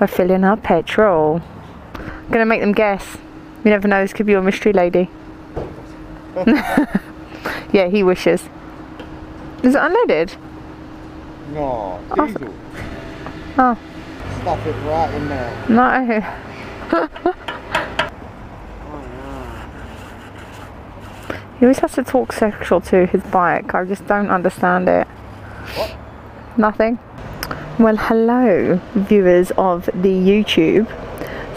We're filling up petrol. I'm Gonna make them guess. You never know, this could be your mystery lady. yeah, he wishes. Is it unloaded? No, Oh. diesel. Oh, Stuff it right in there. no. he always has to talk sexual to his bike. I just don't understand it. What? Nothing. Well, hello, viewers of the YouTube.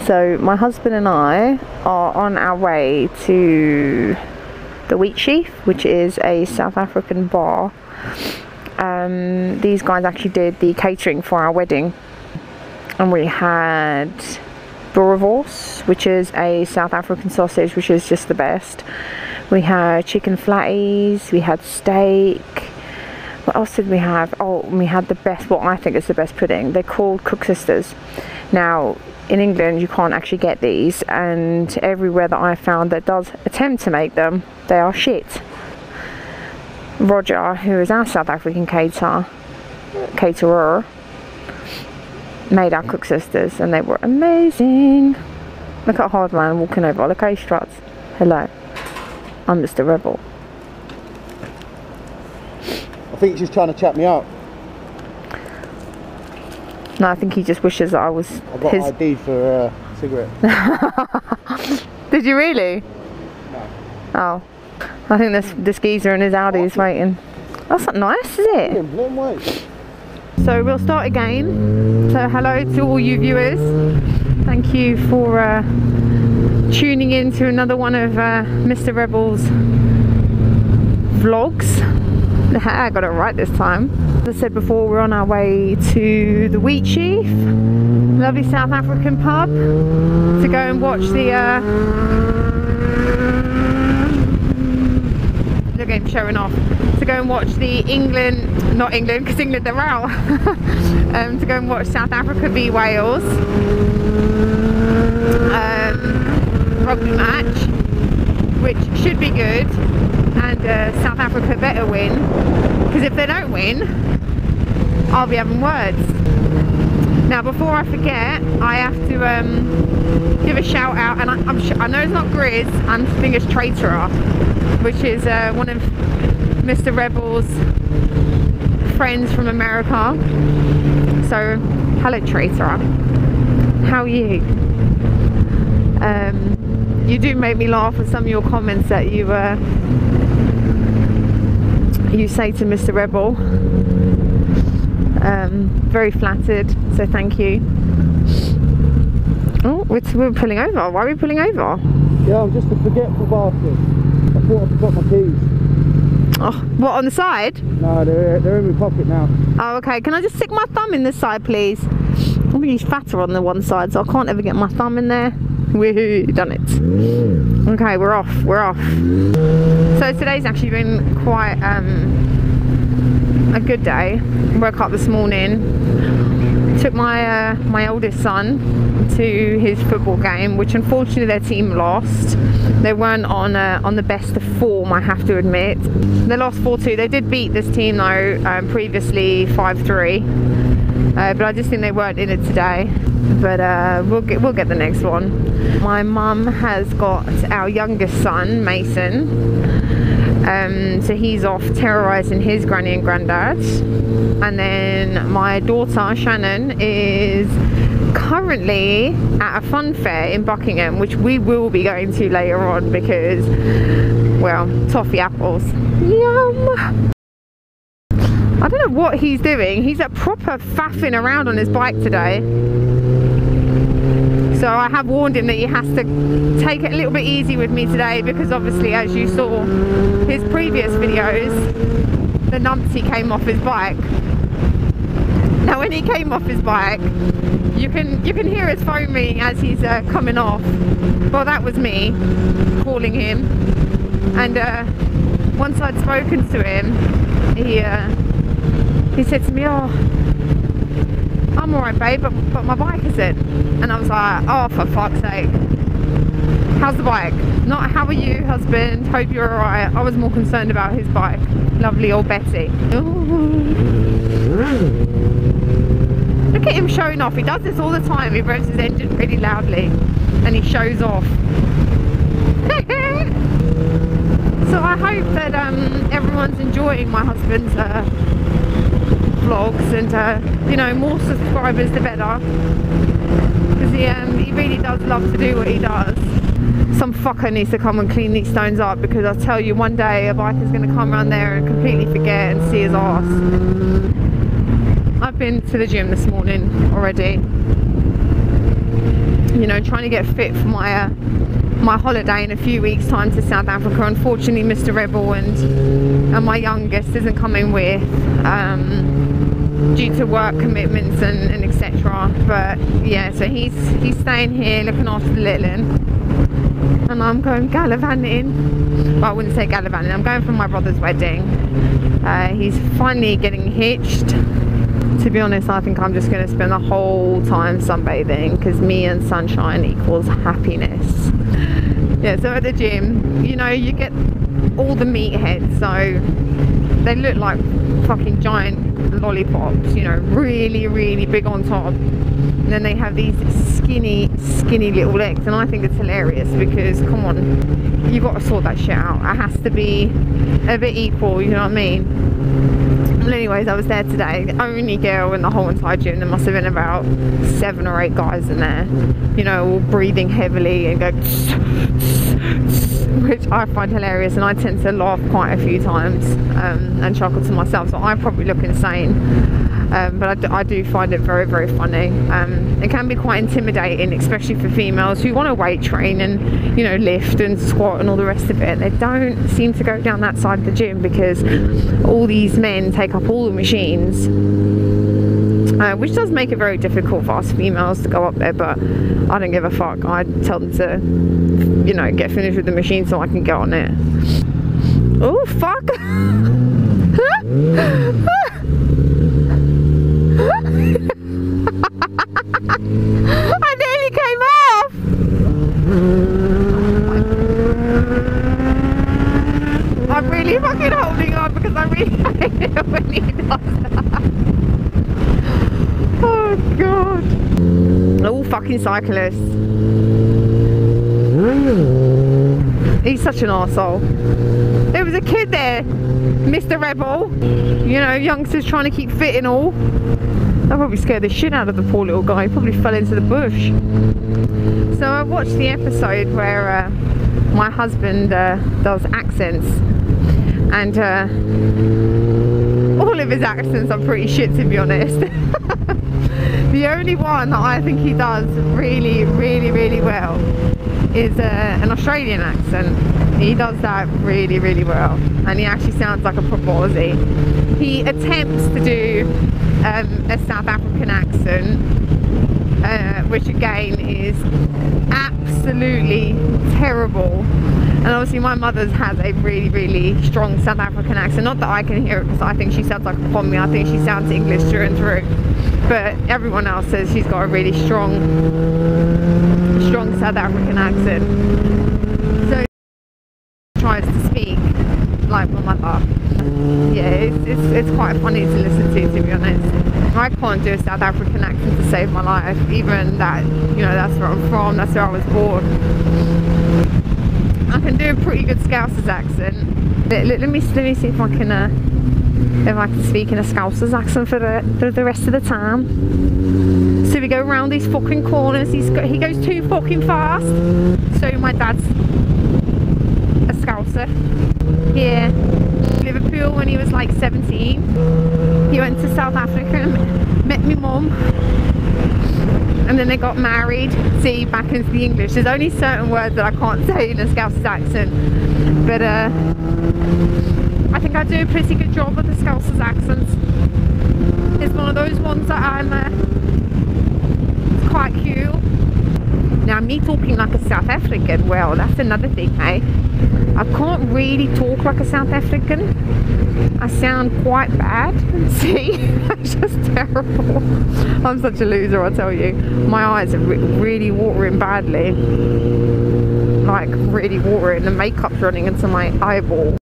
So, my husband and I are on our way to the Wheatsheaf, which is a South African bar. Um, these guys actually did the catering for our wedding, and we had boerewors, which is a South African sausage, which is just the best. We had chicken flatties, we had steak. What else did we have? Oh, we had the best, what I think is the best pudding. They're called koeksisters. Now, in England, you can't actually get these, and everywhere that I found that does attempt to make them, they are shit. Roger, who is our South African caterer, caterer, made our koeksisters, and they were amazing. Look at Hardman walking over. Look how he struts. Hello, I'm Mr. Rebel. I think she's trying to chat me out. No, I think he just wishes that I was I got his. ID for uh, cigarette. Did you really? No. Oh, I think this this geezer and his Audi is waiting. That's not nice, is it? Blim, blim, wait. So we'll start again. So hello to all you viewers. Thank you for uh, tuning in to another one of uh, Mr. Rebel's vlogs. I got it right this time. As I said before, we're on our way to the Wheatsheaf, lovely South African pub, to go and watch the. Uh, showing off. To go and watch the England, not England, because England they're out. um, to go and watch South Africa v Wales um, rugby match, which should be good, and uh, South Africa better win. Because if they don't win, I'll be having words. Now, before I forget, I have to um, give a shout out, and I, I'm su- I know it's not Grizz, I'm thinking it's Traitor, which is uh, one of Mr. Rebel's friends from America. So, hello, Traitor. How are you? Um, you do make me laugh with some of your comments that you uh, you say to Mr. Rebel. Um, very flattered, so thank you. Oh, we're, we're pulling over. Why are we pulling over? Yeah, I'm just a forgetful bastard. I thought I forgot my keys. Oh, what on the side? No, they're, they're in my pocket now. Oh, okay. Can I just stick my thumb in this side, please? I'm really fatter on the one side, so I can't ever get my thumb in there. Woohoo, done it. Okay, we're off. We're off. So today's actually been quite um, a good day. Woke up this morning, took my uh, my oldest son to his football game, which unfortunately their team lost. They weren't on uh, on the best of form, I have to admit. They lost 4-2. They did beat this team though um, previously 5-3, uh, but I just think they weren't in it today. But uh, we'll get we'll get the next one. My mum has got our youngest son Mason. Um, so he's off terrorizing his granny and granddad. And then my daughter Shannon is currently at a fun fair in Buckingham, which we will be going to later on because, well, toffee apples. Yum! I don't know what he's doing. He's a proper faffing around on his bike today. So I have warned him that he has to take it a little bit easy with me today because obviously as you saw his previous videos, the numpty came off his bike. Now when he came off his bike, you can you can hear his ringing as he's uh, coming off. Well that was me calling him and uh, once I'd spoken to him, he uh, he said to me, oh I'm alright, babe, but, but my bike isn't. And I was like, oh, for fuck's sake. How's the bike? Not how are you, husband? Hope you're alright. I was more concerned about his bike. Lovely old Betty. Look at him showing off. He does this all the time. He revs his engine really loudly and he shows off. so I hope that um, everyone's enjoying my husband's uh, vlogs and uh, you know more subscribers the better because he, um, he really does love to do what he does. Some fucker needs to come and clean these stones up because I tell you one day a biker's going to come around there and completely forget and see his ass. I've been to the gym this morning already. You know trying to get fit for my uh, my holiday in a few weeks time to South Africa. Unfortunately Mr Rebel and and my youngest isn't coming with um, due to work commitments and, and etc but yeah so he's he's staying here looking after the little one and I'm going gallivanting. Well I wouldn't say gallivanting. I'm going for my brother's wedding. Uh, he's finally getting hitched. To be honest I think I'm just going to spend the whole time sunbathing because me and sunshine equals happiness. Yeah so at the gym you know you get all the meatheads so they look like fucking giant lollipops you know really really big on top. And then they have these skinny skinny little legs and I think it's hilarious because come on you've got to sort that shit out. It has to be a bit equal you know what I mean? Well anyways I was there today. The only girl in the whole entire gym there must have been about seven or eight guys in there you know all breathing heavily and go which I find hilarious and I tend to laugh quite a few times um, and chuckle to myself so I probably look insane. Um, but I do, I do, find it very very funny. Um, it can be quite intimidating especially for females who want to weight train and you know lift and squat and all the rest of it. They don't seem to go down that side of the gym because all these men take up all the machines uh, which does make it very difficult for us females to go up there but I don't give a fuck. I tell them to you know get finished with the machine so I can get on it. Oh fuck. I nearly came off. I'm really fucking holding on because I really hate it when he does that Oh god. All fucking cyclists. He's such an arsehole. There was a kid there, Mr. Rebel. You know, youngsters trying to keep fit and all. That probably scared the shit out of the poor little guy. He probably fell into the bush. So I watched the episode where uh, my husband uh, does accents and uh, all of his accents are pretty shit to be honest. the only one that I think he does really, really, really well is uh, an Australian accent. He does that really, really well. And he actually sounds like a proper Aussie. He attempts to do um, a South African accent, uh, which again is absolutely terrible. And obviously my mother's has a really, really strong South African accent. Not that I can hear it because I think she sounds like a Pommy. I think she sounds English through and through but everyone else says she's got a really strong strong South African accent. So tries to speak like my mother. Yeah it's, it's, it's quite funny to listen to to be honest. I can't do a South African accent to save my life even that you know that's where I'm from that's where I was born. I can do a pretty good Scousers accent. Let, let, let me let me see if I can uh, if I can speak in a Scousers accent for the, the rest of the time. So we go around these fucking corners, He's got, he goes too fucking fast. So my dad's a Scouser. Yeah. Liverpool when he was like 17. He went to South Africa and met my mum. And then they got married. See, back into the English. There's only certain words that I can't say in a Scousers accent. But uh think I do a pretty good job with the Scousers accents. It's one of those ones that I'm uh, quite cool. Now me talking like a South African, well that's another thing, hey? I can't really talk like a South African. I sound quite bad. See, it's just terrible. I'm such a loser, I tell you. My eyes are re really watering badly. Like really watering. The makeup's running into my eyeball.